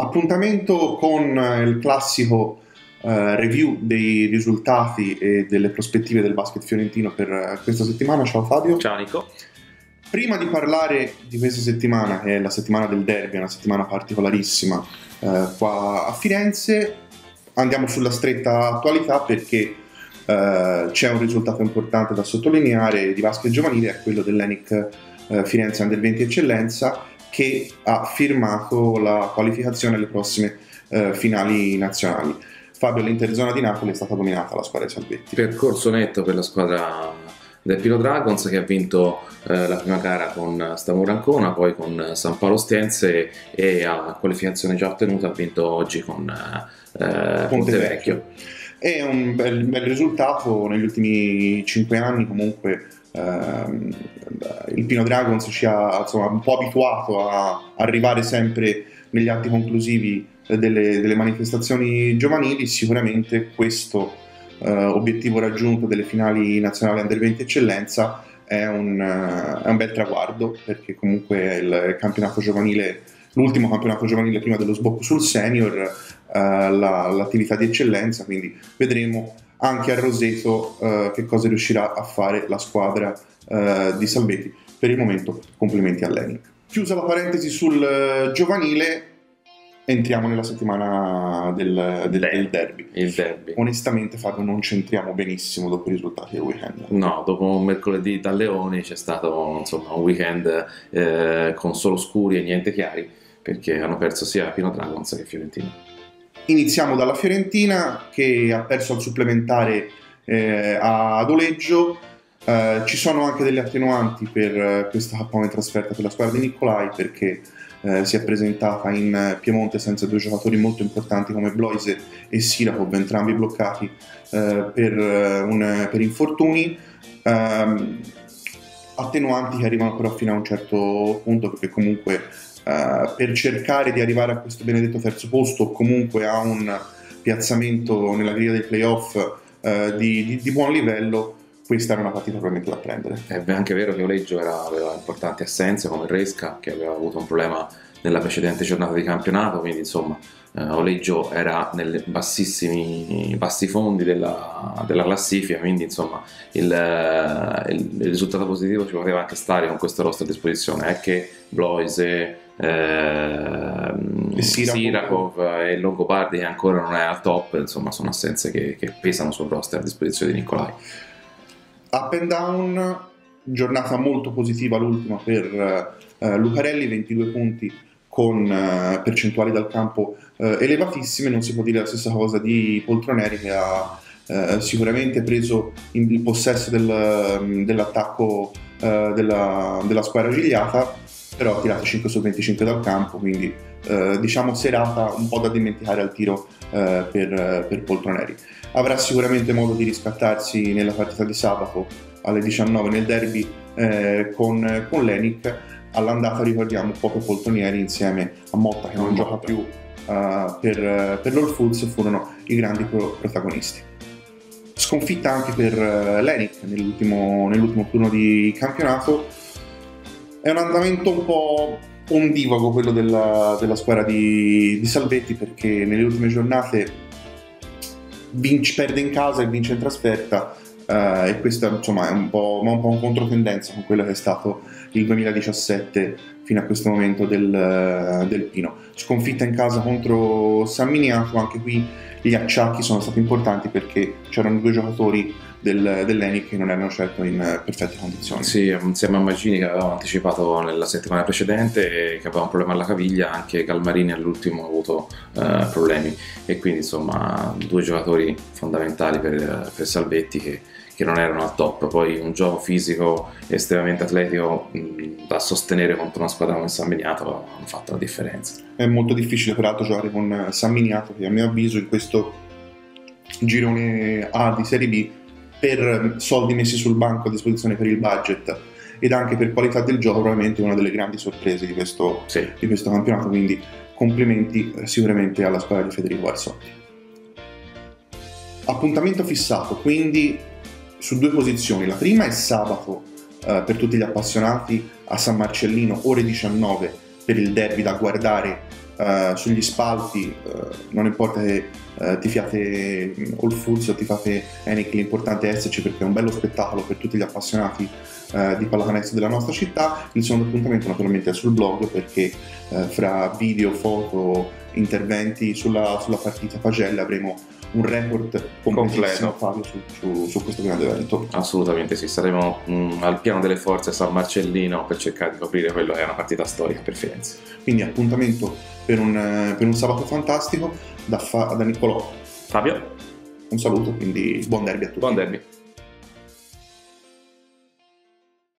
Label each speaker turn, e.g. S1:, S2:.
S1: Appuntamento con il classico uh, review dei risultati e delle prospettive del basket fiorentino per questa settimana. Ciao Fabio.
S2: Ciao Nico.
S1: Prima di parlare di questa settimana, che è la settimana del derby, una settimana particolarissima uh, qua a Firenze, andiamo sulla stretta attualità perché uh, c'è un risultato importante da sottolineare di basket giovanile, è quello dell'ENIC Firenze Under 20 Eccellenza che ha firmato la qualificazione alle prossime eh, finali nazionali. Fabio, all'interzona di Napoli è stata dominata la squadra di Salvetti.
S2: Percorso netto per la squadra del Pino Dragons che ha vinto eh, la prima gara con Stamura Ancona, poi con San Paolo Stienze e a qualificazione già ottenuta ha vinto oggi con eh, Ponte Vecchio.
S1: È un bel, bel risultato negli ultimi cinque anni comunque Uh, il Pino Dragons ci ha insomma, un po' abituato a arrivare sempre negli atti conclusivi delle, delle manifestazioni giovanili, sicuramente questo uh, obiettivo raggiunto delle finali nazionali Under 20 Eccellenza è un, uh, è un bel traguardo perché comunque il campionato giovanile, l'ultimo campionato giovanile prima dello sbocco sul senior, eh, la, l'attività di eccellenza, quindi vedremo anche a Roseto uh, che cosa riuscirà a fare la squadra uh, di Salvetti. Per il momento complimenti a Lenin. Chiusa la parentesi sul uh, giovanile, entriamo nella settimana del, del, del, derby.
S2: Il derby.
S1: Onestamente Fabio non c'entriamo benissimo dopo i risultati del weekend.
S2: No, dopo un mercoledì da Leoni c'è stato insomma, un weekend eh, con solo scuri e niente chiari perché hanno perso sia Pino Dragons che Fiorentino.
S1: Iniziamo dalla Fiorentina che ha perso al supplementare eh, ad Oleggio. Eh, ci sono anche delle attenuanti per eh, questa K1 trasferta per la squadra di Nicolai perché eh, si è presentata in Piemonte senza due giocatori molto importanti come Bloise e Sirakov, entrambi bloccati eh, per, eh, un, per, infortuni. Ehm, attenuanti che arrivano però fino a un certo punto perché comunque uh, per cercare di arrivare a questo benedetto terzo posto o comunque a un piazzamento nella griglia dei playoff di, di, di, buon livello, questa era una partita probabilmente da prendere.
S2: È anche vero che Oleggio era, aveva importanti assenze come Resca che aveva avuto un problema nella precedente giornata di campionato, quindi insomma uh, Oleggio era nei bassissimi bassi fondi della, della classifica, quindi insomma il, il, il, risultato positivo ci poteva anche stare con questo roster a disposizione, è che Bloise eh, Sirakov e Longobardi che ancora non è al top, insomma sono assenze che, che pesano sul roster a disposizione di Nicolai.
S1: Up and down, giornata molto positiva l'ultima per uh, Lucarelli, 22 punti con uh, percentuali dal campo uh, elevatissime, non si può dire la stessa cosa di Poltroneri che ha sicuramente preso il possesso del, um, dell'attacco della, della squadra gigliata però ha tirato 5 su 25 dal campo, quindi eh, diciamo serata un po' da dimenticare al tiro eh, per, per Poltroneri. Avrà sicuramente modo di riscattarsi nella partita di sabato alle 19 nel derby eh, con, con l'Enic. All'andata ricordiamo proprio Poltronieri insieme a Motta che non gioca più uh, per, per l'Orfuz furono i grandi pro- protagonisti. Sconfitta anche per uh, l'Enic nell'ultimo, nell'ultimo turno di campionato è un andamento un po' ondivago quello della, della squadra di, di, Salvetti perché nelle ultime giornate vince, perde in casa e vince in trasferta uh, e questo insomma è un po', un po' un controtendenza con quello che è stato il 2017 fino a questo momento del, del Pino. Sconfitta in casa contro San Miniato, anche qui gli acciacchi sono stati importanti perché c'erano due giocatori del, dell'Eni che non erano certo in perfette condizioni.
S2: Sì, insieme a Magini che avevamo anticipato nella settimana precedente e che aveva un problema alla caviglia, anche Calmarini all'ultimo ha avuto eh, problemi e quindi insomma due giocatori fondamentali per, per Salvetti che, che, non erano al top. Poi un gioco fisico estremamente atletico mh, da sostenere contro una squadra come San Miniato hanno fatto la differenza.
S1: È molto difficile peraltro giocare con San Miniato che a mio avviso in questo girone A di Serie B per soldi messi sul banco a disposizione per il budget ed anche per qualità del gioco probabilmente una delle grandi sorprese di questo, sì. di questo campionato quindi complimenti eh, sicuramente alla squadra di Federico Arsotti appuntamento fissato quindi su due posizioni la prima è sabato eh, per tutti gli appassionati a San Marcellino ore 19 per il derby da guardare eh, sugli spalti, eh, non importa che eh, ti fiate col Fuzio, ti fate Enic, l'importante è esserci perché è un bello spettacolo per tutti gli appassionati eh, di pallacanestro della nostra città. Il secondo appuntamento naturalmente è sul blog perché eh, fra video, foto, interventi sulla, sulla partita Pagella avremo un report completo Fabio, su, su, su, questo grande evento.
S2: Assolutamente sì, saremo mh, mm, al piano delle forze a San Marcellino per cercare di coprire quello che è una partita storica per Firenze.
S1: Quindi appuntamento per un, per un sabato fantastico da, fa, da Niccolò.
S2: Fabio.
S1: Un saluto, quindi buon derby a tutti.
S2: Buon derby.